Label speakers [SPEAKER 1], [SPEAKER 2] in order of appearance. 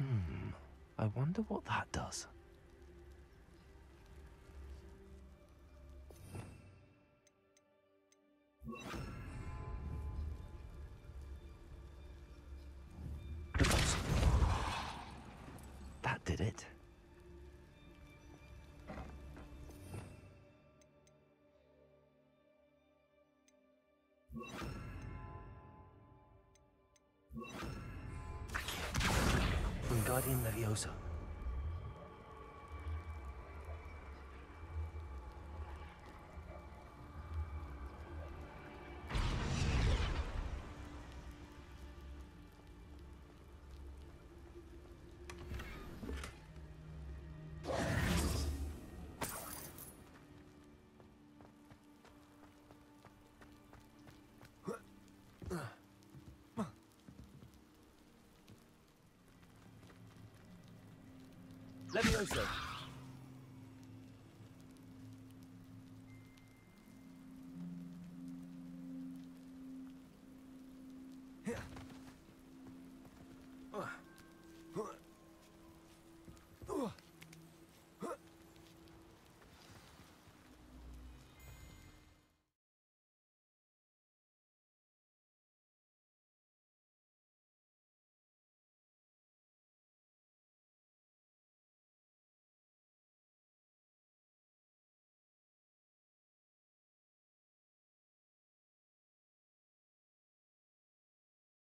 [SPEAKER 1] Hmm. I wonder what that does. That did it. Wingardium Leviosa. Leviosa.